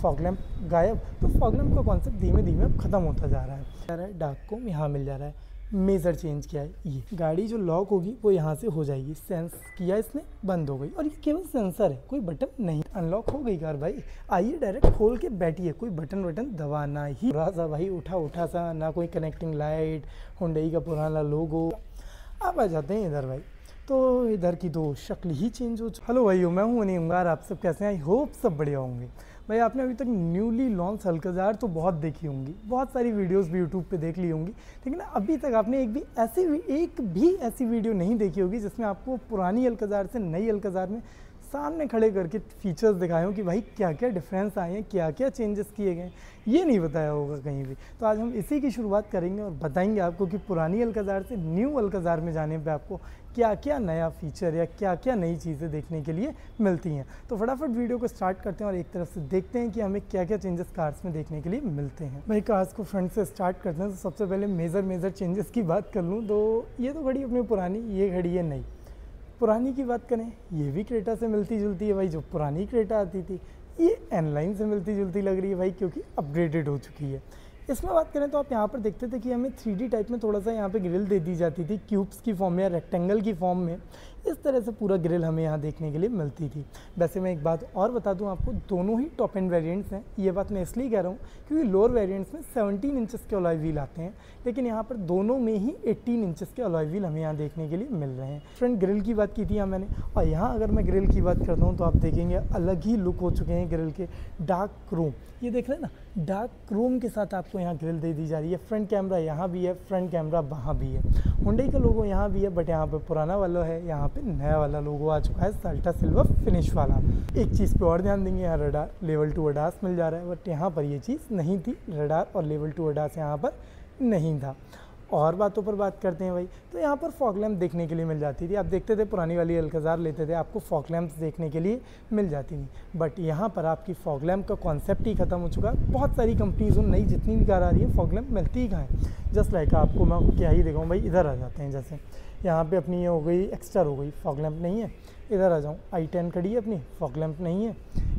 Fog lamp गायब तो fog lamp का कॉन्सेप्ट धीमे धीमे अब खत्म होता जा रहा है। जा रहा है डाक कोम यहाँ मिल जा रहा है। मेजर चेंज किया है ये। गाड़ी जो लॉक होगी, वो यहाँ से हो जाएगी। सेंस किया इसने, बंद हो गई। और ये केवल सेंसर है, कोई बटन नहीं। अनलॉक हो गई कार भाई। आइए डायरेक्ट खोल के बैठिए। कोई बटन वटन दबाना ही। थोड़ा सा भाई उठा उठा सा, ना कोई कनेक्टिंग लाइट हुंडई का पुराना लोगो अब आ जाते हैं इधर भाई। तो इधर की तो शक्ल ही चेंज हो हेलो भाइयों, मैं हूँ उंगार आप सब कैसे हैं? आई होप सब बढ़िया होंगे। भाई, आपने अभी तक न्यूली लॉन्च हल्काजार तो बहुत देखी होंगी। बहुत सारी वीडियोस भी यूट्यूब पे देख ली होंगी। लेकिन अभी तक आपने एक भी ऐसी एक भी ऐसी वीडियो नहीं देखी होगी, जिसमें आपको पुरानी हल्काजार से नई हल्काजार में सामने खड़े करके फीचर्स दिखाए हो कि भाई क्या क्या डिफरेंस आए हैं क्या क्या चेंजेस किए गए हैं। ये नहीं बताया होगा कहीं भी। तो आज हम इसी की शुरुआत करेंगे और बताएँगे आपको कि पुरानी अलकज़ार से न्यू अलकज़ार में जाने पे आपको क्या क्या नया फीचर या क्या क्या नई चीज़ें देखने के लिए मिलती हैं। तो फटाफट वीडियो को स्टार्ट करते हैं और एक तरफ़ से देखते हैं कि हमें क्या क्या चेंजेस कार्स में देखने के लिए मिलते हैं। भाई कार्स को फ्रंट से स्टार्ट करते हैं तो सबसे पहले मेजर मेजर चेंजेस की बात कर लूँ तो ये तो घड़ी अपनी पुरानी, ये घड़ी है नई। पुरानी की बात करें, ये भी क्रेटा से मिलती जुलती है भाई, जो पुरानी क्रेटा आती थी, ये एनलाइन से मिलती जुलती लग रही है भाई, क्योंकि अपग्रेडेड हो चुकी है। इसमें बात करें तो आप यहाँ पर देखते थे कि हमें थ्री टाइप में थोड़ा सा यहाँ पे ग्रिल दे दी जाती थी क्यूब्स की फॉर्म में या रेक्टेंगल की फॉर्म में। इस तरह से पूरा ग्रिल हमें यहाँ देखने के लिए मिलती थी। वैसे मैं एक बात और बता दूँ आपको, दोनों ही टॉप एंड वेरियंट्स हैं। ये बात मैं इसलिए कह रहा हूँ क्योंकि लोअर वेरियंट्स में सेवनटीन इंचज़ के अलॉय व्हील आते हैं, लेकिन यहाँ पर दोनों में ही 18 इंचज़ के अलॉय व्हील हमें यहाँ देखने के लिए मिल रहे हैं। फ्रंट ग्रिल की बात की थी यहाँ मैंने, और यहाँ अगर मैं ग्रिल की बात करता हूँ तो आप देखेंगे अलग ही लुक हो चुके हैं ग्रिल के। डार्क क्रोम ये देख रहे हैं ना डार्क क्रोम के साथ आपको यहाँ ग्रिल दे दी जा रही है। फ्रंट कैमरा यहाँ भी है फ्रंट कैमरा वहाँ भी है। हुडई का लोगो यहाँ भी है बट यहाँ पे पुराना वाला है, यहाँ पे नया वाला लोगो आ चुका है सल्टा सिल्वर फिनिश वाला। एक चीज़ पे और ध्यान देंगे, यहाँ रडार लेवल टू अडास मिल जा रहा है बट यहाँ पर ये चीज़ नहीं थी। रडार और लेवल टू अडास यहाँ पर नहीं था। और बातों पर बात करते हैं भाई। तो यहाँ पर फॉक लैम्प देखने के लिए मिल जाती थी। आप देखते थे पुरानी वाली अलकजार लेते थे, आपको फॉक लैम्प देखने के लिए मिल जाती थी। बट यहाँ पर आपकी फॉक लैम्प का कॉन्सेप्ट ही खत्म हो चुका। है बहुत सारी कंपनीज़ नई जितनी भी कार आ रही है फॉक लैम्प मिलती ही? कहाँ जस्ट लाइक आपको मैं क्या ही दिखाऊँ भाई, इधर आ जाते हैं जैसे। यहाँ पर अपनी ये हो गई एक्स्ट्रा हो गई फॉक लैम्प नहीं है। इधर आ जाऊँ आई टेन खड़ी है अपनी फॉक लैम्प नहीं है।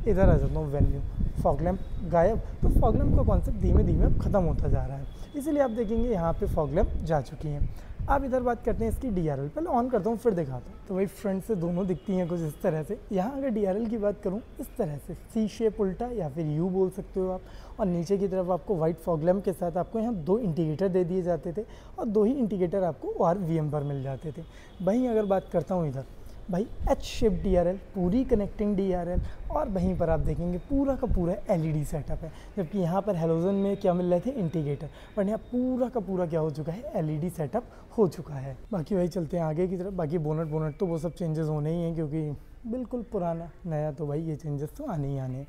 इधर आ जाता हूँ वेन्यू फॉक लैम्प गायब। तो फॉग लैम्प का कॉन्सेप्ट धीमे धीमे अब ख़त्म होता जा रहा है। इसीलिए आप देखेंगे यहाँ पे फॉग लैम्प जा चुकी हैं। आप इधर बात करते हैं इसकी डीआरएल पहले ऑन करता हूँ, फिर दिखाता हूँ। तो वही फ्रंट से दोनों दिखती हैं कुछ इस तरह से। यहाँ अगर डीआरएल की बात करूँ, इस तरह से। सी शेप उल्टा या फिर यू बोल सकते हो आप। और नीचे की तरफ़ आपको वाइट फॉग लैम्प के साथ आपको यहाँ दो इंडिकेटर दे दिए जाते थे। और दो ही इंडिकेटर आपको ओ आर पर मिल जाते थे। वहीं अगर बात करता हूँ इधर भाई एच शेप डीआरएल पूरी कनेक्टिंग डीआरएल और वहीं पर आप देखेंगे पूरा का पूरा एलईडी सेटअप है। जबकि यहाँ पर हेलोजन में क्या मिल रहे थे? इंटीग्रेटर बट यहाँ पूरा का पूरा क्या हो चुका है? एलईडी सेटअप हो चुका है। बाकी वही चलते हैं आगे की तरफ़। बाकी बोनट बोनट तो वो सब चेंजेस होने ही हैं, क्योंकि बिल्कुल पुराना, नया तो भाई ये चेंजेस तो आने ही आने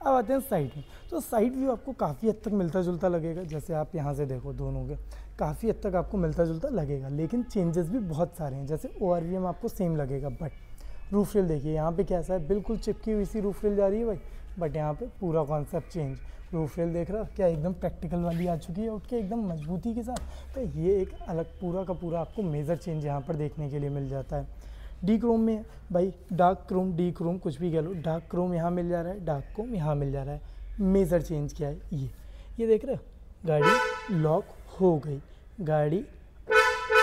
अब आते हैं साइड में। तो साइड व्यू आपको काफ़ी हद तक मिलता जुलता लगेगा। जैसे आप यहाँ से देखो दोनों के, काफ़ी हद तक आपको मिलता जुलता लगेगा। लेकिन चेंजेस भी बहुत सारे हैं। जैसे ओआरवीएम आपको सेम लगेगा बट रूफ रेल देखिए, यहाँ पे कैसा है? बिल्कुल चिपकी हुई सी रूफ रेल जा रही है भाई बट यहाँ पे पूरा कॉन्सेप्ट चेंज रूफ रेल देख रहा, क्या एकदम प्रैक्टिकल वाली आ चुकी है, उठ के एकदम मजबूती के साथ। तो ये एक अलग, पूरा का पूरा आपको मेजर चेंज यहाँ पर देखने के लिए मिल जाता है। डी क्रोम में भाई, डार्क क्रोम, डी क्रोम, कुछ भी कह लो। डार्क क्रोम यहाँ मिल जा रहा है, डार्क क्रोम यहाँ मिल जा रहा है। मेजर चेंज क्या है ये। ये देख रहे हो, गाड़ी लॉक हो गई। गाड़ी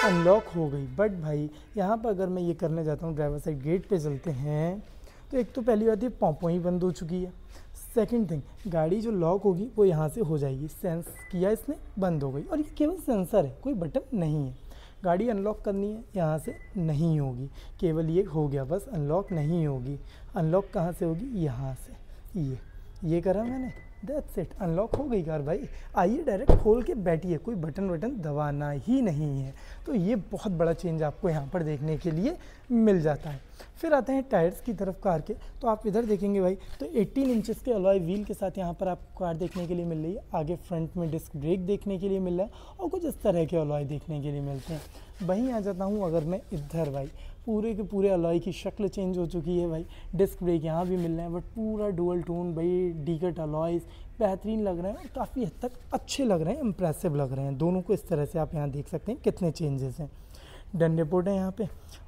अनलॉक हो गई। बट भाई, यहाँ पर अगर मैं ये करने जाता हूँ, ड्राइवर साइड गेट पे चलते हैं तो एक तो पहली बात ये पॉम्पों ही बंद हो चुकी है। सेकंड थिंग, गाड़ी जो लॉक होगी, वो यहाँ से हो जाएगी। सेंस किया इसने, बंद हो गई। और ये केवल सेंसर है, कोई बटन नहीं है। गाड़ी अनलॉक करनी है, यहाँ से नहीं होगी। केवल ये हो गया, बस अनलॉक नहीं होगी। अनलॉक कहाँ से होगी? यहाँ से। ये ये करा मैंने? दैट्स इट अनलॉक हो गई कार भाई। आइए डायरेक्ट खोल के बैठिए। कोई बटन वटन दबाना ही नहीं है। तो ये बहुत बड़ा चेंज आपको यहाँ पर देखने के लिए मिल जाता है। फिर आते हैं टायर्स की तरफ़ कार के। तो आप इधर देखेंगे भाई। तो 18 इंचेस के अलॉय व्हील के साथ यहाँ पर आपको कार देखने के लिए मिल रही है। आगे फ्रंट में डिस्क ब्रेक देखने के लिए मिल रहा है और कुछ इस तरह के अलॉय देखने के लिए मिलते हैं। वहीं आ जाता हूँ अगर मैं इधर भाई। पूरे के पूरे अलॉय की शक्ल चेंज हो चुकी है भाई। डिस्क ब्रेक यहाँ भी मिल रहे हैं बट पूरा डुअल टोन भाई डीकट अलॉयज़ बेहतरीन लग रहे हैं और काफ़ी हद तक अच्छे लग रहे हैं इम्प्रेसिव लग रहे हैं। दोनों को इस तरह से आप यहाँ देख सकते हैं कितने चेंजेस हैं। डन रिपोर्ट है यहाँ पे।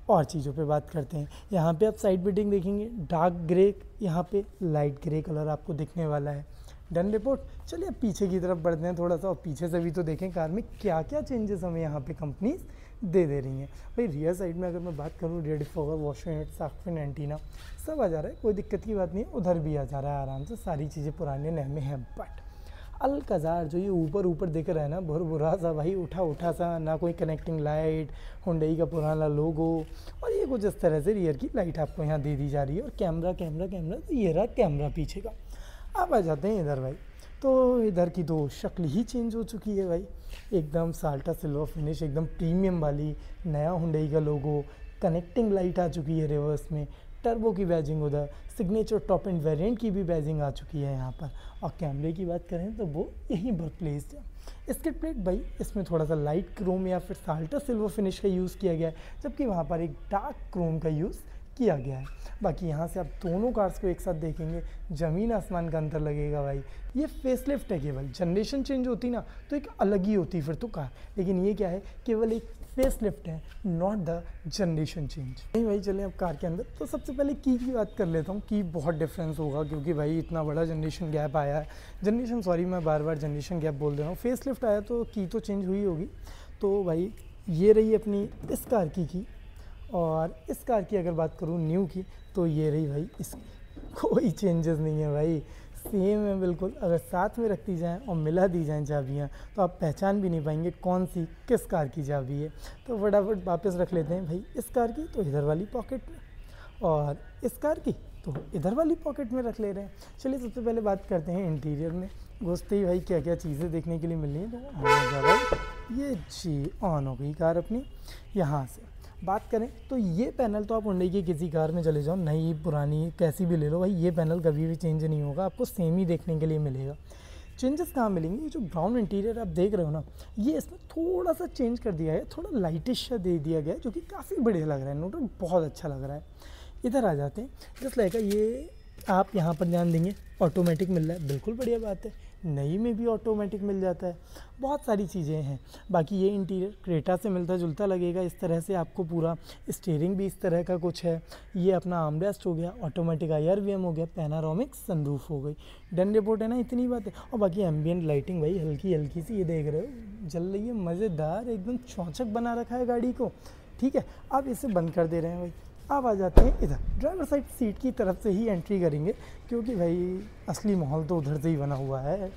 और चीज़ों पे बात करते हैं। यहाँ पे आप साइड बिल्डिंग देखेंगे डार्क ग्रे यहाँ पे लाइट ग्रे कलर आपको दिखने वाला है। डन रिपोर्ट चलिए पीछे की तरफ़ बढ़ते हैं थोड़ा सा और पीछे से भी तो देखें कार में क्या क्या चेंजेस हमें यहाँ पे कंपनीज़ दे दे रही हैं। भाई रियर साइड में अगर मैं बात करूँ, red power wash unit software antenna सब आ जा रहा है, कोई दिक्कत की बात नहीं है उधर भी आ जा रहा है आराम से, सारी चीज़ें पुराने नए में हैं बट अलकजार जो ये ऊपर ऊपर दिख रहा है ना बुर बुरा सा भाई, उठा उठा सा, ना कोई कनेक्टिंग लाइट हुंडई का पुराना लोगो और ये कुछ इस तरह से रियर की लाइट आपको यहाँ दे दी जा रही है, और कैमरा कैमरा कैमरा तो ये रहा कैमरा पीछे का। अब आ जाते हैं इधर भाई। तो इधर की तो शक्ल ही चेंज हो चुकी है भाई। एकदम साल्टा सिल्वर फिनिश एकदम प्रीमियम वाली नया हुंडई का लोगो कनेक्टिंग लाइट आ चुकी है रिवर्स में। टर्बो की बैजिंग उधर सिग्नेचर टॉप एंड वेरिएंट की भी बैजिंग आ चुकी है यहाँ पर। और कैमरे की बात करें तो वो यहीं पर प्लेस्ड है। इसके प्लेट भाई, इसमें थोड़ा सा लाइट क्रोम या फिर साल्टा सिल्वर फिनिश का यूज़ किया गया है, जबकि वहाँ पर एक डार्क क्रोम का यूज़ किया गया है। बाकी यहाँ से आप दोनों कार्स को एक साथ देखेंगे, ज़मीन आसमान का अंतर लगेगा भाई। ये फेसलिफ्ट है केवल। जनरेशन चेंज होती ना तो एक अलग ही होती फिर तो कार लेकिन ये क्या है, केवल एक फेस लिफ्ट है नॉट द जनरेशन चेंज नहीं भाई, चले अब कार के अंदर। तो सबसे पहले की की बात कर लेता हूँ। की बहुत डिफरेंस होगा, क्योंकि भाई इतना बड़ा जनरेशन गैप आया है। जनरेशन सॉरी मैं बार बार जनरेशन गैप बोल दे रहा हूँ। फेस लिफ्ट आया तो की तो चेंज हुई होगी। तो भाई ये रही अपनी इस कार की की और इस कार की अगर बात करूँ न्यू की तो ये रही भाई, इस कोई चेंजेस नहीं है भाई। सेम है बिल्कुल। अगर साथ में रख दी जाएँ और मिला दी जाएँ चाबियाँ तो आप पहचान भी नहीं पाएँगे कौन सी किस कार की चाबी है। तो फटाफट वापस रख लेते हैं भाई, इस कार की तो इधर वाली पॉकेट में। और इस कार की तो इधर वाली पॉकेट में रख ले रहे हैं। चलिए सबसे पहले बात करते हैं इंटीरियर में। घुसते ही भाई क्या क्या चीज़ें देखने के लिए मिल रही हैं? तो ये जी ऑन हो गई कार अपनी, यहाँ से। बात करें तो ये पैनल तो आप हुंडई की किसी कार में चले जाओ, नई, पुरानी, कैसी भी ले लो भाई, ये पैनल कभी भी चेंज नहीं होगा, आपको सेम ही देखने के लिए मिलेगा। चेंजेस कहाँ मिलेंगे? ये जो ब्राउन इंटीरियर आप देख रहे हो ना, ये इसमें थोड़ा सा चेंज कर दिया है, थोड़ा लाइटिश दे दिया गया जो कि काफ़ी बढ़िया लग रहा है नोट बहुत अच्छा लग रहा है। इधर आ जाते हैं जस्ट लाइक ये आप यहाँ पर ध्यान देंगे ऑटोमेटिक मिल रहा है। बिल्कुल बढ़िया बात है। नई में भी ऑटोमेटिक मिल जाता है। बहुत सारी चीज़ें हैं। बाकी ये इंटीरियर क्रेटा से मिलता जुलता लगेगा। इस तरह से आपको पूरा स्टेयरिंग भी इस तरह का कुछ है। ये अपना आमरेस्ट हो गया ऑटोमेटिक आई हो गया पैनारोमिक सनरूफ हो गई। डन रिपोर्ट है ना, इतनी बात है। और बाकी एम्बियंट लाइटिंग भाई हल्की हल्की सी ये देख रहे हो। जल रही है, मज़ेदार, एकदम चौचक बना रखा है गाड़ी को। ठीक है अब इसे बंद कर दे रहे हैं भाई। अब आ जाते हैं इधर। ड्राइवर साइड सीट की तरफ़ से ही एंट्री करेंगे, क्योंकि भाई असली माहौल तो उधर से ही बना हुआ है।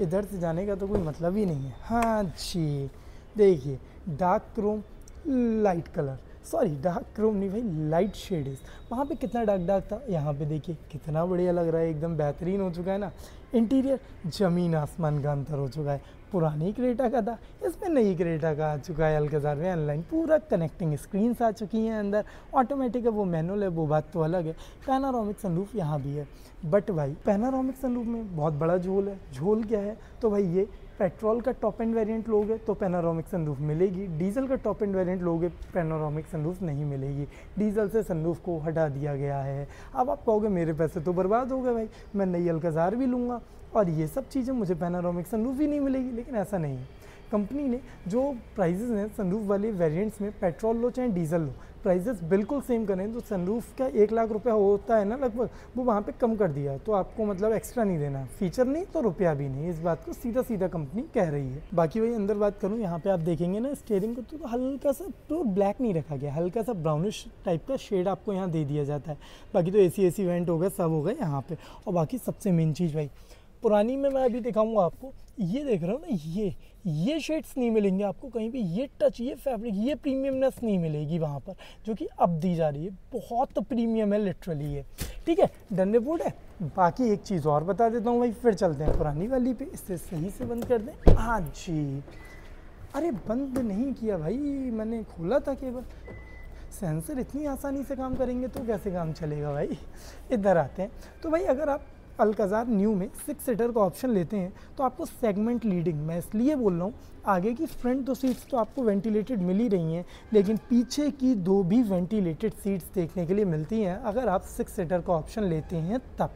इधर से जाने का तो कोई मतलब ही नहीं है। हाँ जी, देखिए dark chrome light colour sorry dark chrome नहीं भाई लाइट शेड वहाँ पे कितना डार्क डार्क था? यहाँ पे देखिए, कितना बढ़िया लग रहा है, एकदम बेहतरीन हो चुका है ना। इंटीरियर ज़मीन आसमान का अंतर हो चुका है। पुरानी क्रेटा का था इसमें नई क्रेटा का आ चुका है अलकजार में। ऑनलाइन पूरा कनेक्टिंग स्क्रीन आ चुकी हैं अंदर। ऑटोमेटिक है, वो मैनुअल है, वो बात तो अलग है। पैनारोमिक सनरूफ यहाँ भी है। बट भाई पैनारोमिक सनरूफ में बहुत बड़ा झोल है। झोल क्या है? तो भाई ये पेट्रोल का टॉप एंड वेरिएंट लोगे तो पेनारोमिक सनरूफ मिलेगी। डीजल का टॉप एंड वेरिएंट लोगे पेनारोमिक सनरूफ नहीं मिलेगी। डीजल से सनरूफ को हटा दिया गया है। अब आप कहोगे, मेरे पैसे तो बर्बाद हो गए भाई। मैं नई अलकजार भी लूँगा। और ये सब चीज़ें मुझे पैनारोमिक सनरूफ ही नहीं मिलेगी, लेकिन ऐसा नहीं है। कंपनी ने जो प्राइजेस हैं सनरूफ वाले वेरिएंट्स में पेट्रोल लो चाहे डीजल लो प्राइजेस बिल्कुल सेम करें। तो सनरूफ का एक लाख रुपया होता है ना लगभग, वो वहाँ पे कम कर दिया तो आपको मतलब एक्स्ट्रा नहीं देना फीचर नहीं तो रुपया भी नहीं। इस बात को सीधा सीधा कंपनी कह रही है। बाकी वही अंदर बात करूँ, यहाँ पे आप देखेंगे ना स्टेयरिंग को तो हल्का सा तो ब्लैक नहीं रखा गया। हल्का सा ब्राउनिश टाइप का शेड आपको यहाँ दे दिया जाता है। बाकी तो ए सी वेंट हो गए, सब हो गए यहाँ पर और बाकी सबसे मेन चीज़ भाई पुरानी में मैं अभी दिखाऊँगा आपको। ये देख रहे हो ना, ये ये शेड्स नहीं मिलेंगे आपको कहीं भी, ये टच ये फैब्रिक ये प्रीमियमनेस नहीं मिलेगी वहाँ पर, जो कि अब दी जा रही है। बहुत प्रीमियम है लिटरली ये। ठीक है बोर्ड है। बाकी एक चीज़ और बता देता हूँ भाई, फिर चलते हैं पुरानी वाली पे। इससे सही से बंद कर दें। हाँ जी। अरे, बंद नहीं किया भाई, मैंने खोला था केवल सेंसर इतनी आसानी से काम करेंगे तो कैसे काम चलेगा भाई? इधर आते हैं। तो भाई, अगर आप अलकजार न्यू में सिक्स सीटर का ऑप्शन लेते हैं तो आपको सेगमेंट लीडिंग मैं इसलिए बोल रहा हूँ, आगे की फ्रंट दो सीट्स तो आपको वेंटिलेटेड मिल ही रही हैं, लेकिन पीछे की दो भी वेंटिलेटेड सीट्स देखने के लिए मिलती हैं, अगर आप सिक्स सीटर का ऑप्शन लेते हैं तब।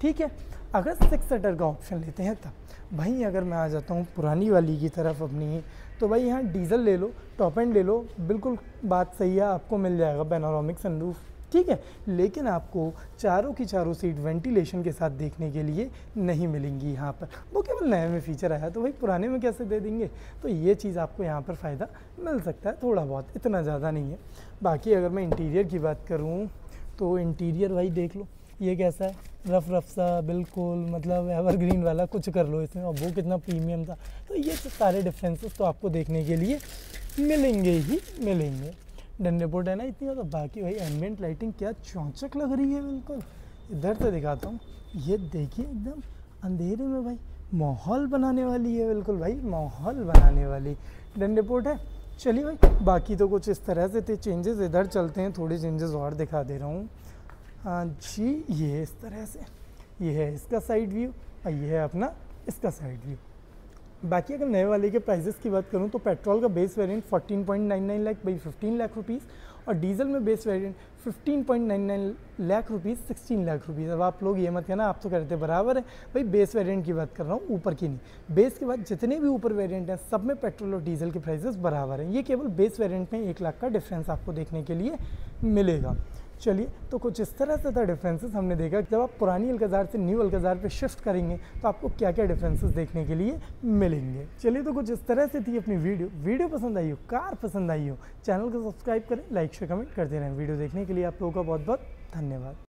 ठीक है? अगर सिक्स सीटर का ऑप्शन लेते हैं तब। भाई, अगर मैं आ जाता हूँ पुरानी वाली की तरफ़ अपनी तो भाई यहाँ डीजल ले लो टॉप एंड ले लो, बिल्कुल बात सही है, आपको मिल जाएगा पेनोरामिक सनरूफ ठीक है? लेकिन आपको चारों की चारों सीट वेंटिलेशन के साथ देखने के लिए नहीं मिलेंगी यहाँ पर। वो केवल नए में फीचर आया तो भाई पुराने में कैसे दे देंगे? तो ये चीज़ आपको यहाँ पर फ़ायदा मिल सकता है थोड़ा बहुत, इतना ज़्यादा नहीं है। बाकी अगर मैं इंटीरियर की बात करूँ तो इंटीरियर भाई देख लो, ये कैसा है? रफ रफ सा, बिल्कुल मतलब एवरग्रीन वाला कुछ कर लो इसमें, और वो कितना प्रीमियम था। तो ये सारे डिफरेंसेस तो आपको देखने के लिए मिलेंगे ही मिलेंगे। बोर्ड है ना इतनी तो बाकी भाई एम्बियंट लाइटिंग क्या चौचक लग रही है बिल्कुल। इधर से दिखाता हूँ, ये देखिए एकदम अंधेरे में भाई, माहौल बनाने वाली है बिल्कुल भाई, माहौल बनाने वाली। डंडे पोर्ट है, चलिए भाई, बाकी तो कुछ इस तरह से थे चेंजेस इधर चलते हैं, थोड़े चेंजेस और दिखा दे रहा हूँ। हाँ जी, ये इस तरह से, ये है इसका साइड व्यू और ये है अपना इसका साइड व्यू बाकी अगर नए वाले के प्राइजेस की बात करूँ तो पेट्रोल का base variant 14.99 lakh by 15 lakh rupees और डीजल में base variant 15.99 lakh rupees 16 lakh rupees अब आप लोग ये मत कहना, आप तो कहते बराबर है। भाई बेस वेरिएंट की बात कर रहा हूँ, ऊपर की नहीं। बेस के बाद जितने भी ऊपर वेरिएंट हैं, सब में पेट्रोल और डीजल के प्राइजेस बराबर हैं। ये केवल बेस वेरियंट में एक लाख का डिफरेंस आपको देखने के लिए मिलेगा। चलिए तो कुछ इस तरह से था डिफरेंसेस हमने देखा जब आप पुरानी अलकाजार से न्यू अलकाजार पे शिफ्ट करेंगे तो आपको क्या क्या डिफरेंसेस देखने के लिए मिलेंगे। चलिए तो कुछ इस तरह से थी अपनी वीडियो वीडियो पसंद आई हो, कार पसंद आई हो चैनल को सब्सक्राइब करें लाइक शेयर कमेंट करते रहें। वीडियो देखने के लिए आप लोगों का बहुत बहुत धन्यवाद।